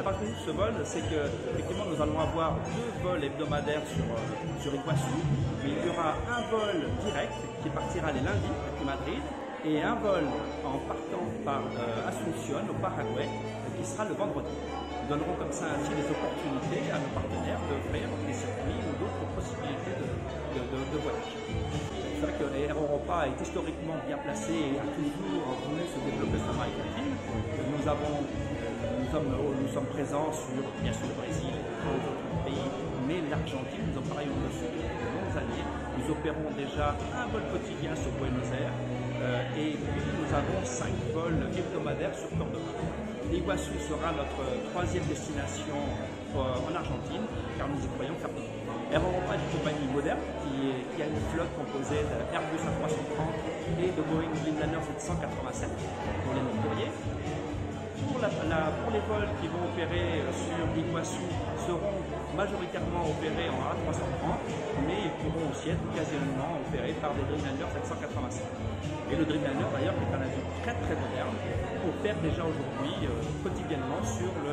La particularité de ce vol, c'est que effectivement, nous allons avoir deux vols hebdomadaires sur, euh, sur mais il y aura un vol direct qui partira les lundis depuis Madrid et un vol en partant par euh, Asunción au Paraguay qui sera le vendredi. Nous donnerons comme ça ainsi des opportunités à nos partenaires d'offrir des circuits ou d'autres possibilités de, de, de, de voyage. C'est vrai que Air Europa est historiquement bien placé et a toujours voulu se développer sur latine. Nous, avons, nous sommes présents sur, bien sûr, le Brésil d'autres pays, mais l'Argentine, nous en parlons dessus depuis de longues années. Nous opérons déjà un vol quotidien sur Buenos Aires euh, et nous avons cinq vols hebdomadaires sur Cordoba. Iguassou sera notre troisième destination euh, en Argentine, car nous y croyons fermement. Air Europa est une compagnie moderne qui, a une flotte composée d'Airbus A330 et de Boeing Dreamliner 787 pour les non-courriers. Pour, les vols qui vont opérer sur Iguassou seront majoritairement opérés en A330, mais ils pourront aussi être occasionnellement opérés par des Dreamliner 785. Et le Dreamliner d'ailleurs est un avion très très moderne, opère déjà aujourd'hui euh, quotidiennement sur le.